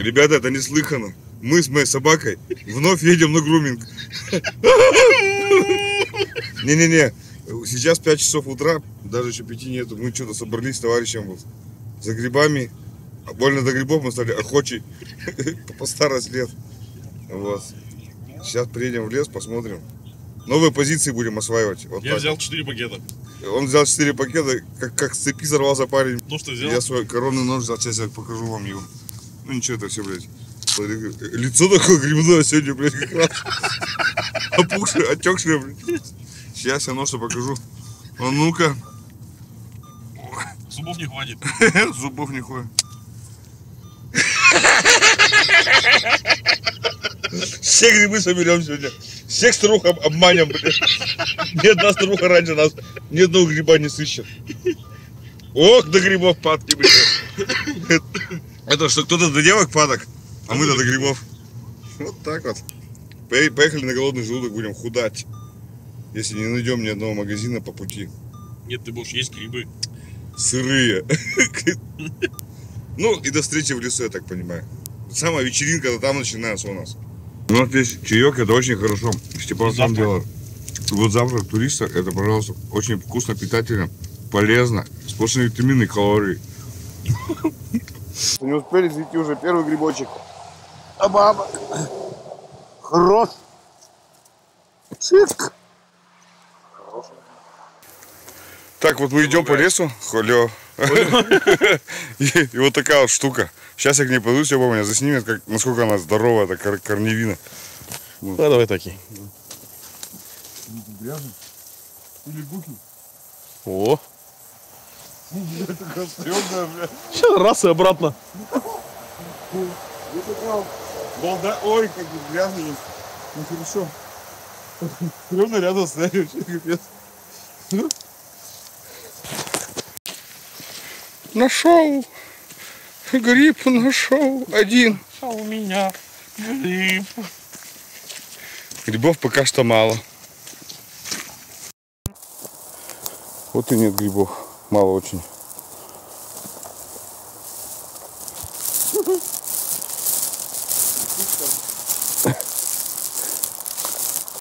Ребята, это неслыханно. Мы с моей собакой вновь едем на груминг. Не-не-не, сейчас 5 часов утра, даже еще 5 нету. Мы что-то собрались с товарищем вот за грибами. А Больно до грибов мы стали охочей по старость лет. Вот. Сейчас приедем в лес, посмотрим. Новые позиции будем осваивать. Вот Я так. взял 4 пакета. Он взял 4 пакета, как, как с цепи сорвался парень. Ну что взял? Я свой коронный нож взял, сейчас я покажу вам его. Ну ничего, это все, блядь. Лицо такое грибное сегодня, блядь, как раз. Опухшее, отекшее, блядь. Сейчас я нож покажу. А ну-ка. Зубов не хватит. Зубов не ходит. Все грибы соберем сегодня. Всех старух об- обманем, блядь. Ни одна старуха раньше нас ни одного гриба не сыщет. Ох, до грибов падки, блядь. Это что, кто-то до девок падок, а мы-то до грибов. Вот так вот. Пое- Поехали на голодный желудок, будем худать. Если не найдем ни одного магазина по пути. Нет, ты будешь есть грибы. Сырые. Ну, и до встречи в лесу, я так понимаю. Самая вечеринка, там начинается у нас. Ну, вот здесь чаек, это очень хорошо. Степан сам делает. Вот завтрак туриста, это, пожалуйста, очень вкусно, питательно, полезно. Сплошные витамины и калории. Не успели зайти уже первый грибочек. А баба. Хорош. Чик. Так, вот мы идем по лесу. Холё. И, и вот такая вот штука. Сейчас я к ней подойду, все меня заснимет, как, насколько она здоровая, эта кор- корневина. Ну, давай такие. О, сейчас раз и обратно. Балда... Ой, как бы грязно. Ну хорошо. Стрёмно рядом стоять, вообще капец. Нашел. Гриб нашел. Один. А у меня гриб. Грибов пока что мало. Вот и нет грибов. Мало очень. Thank you.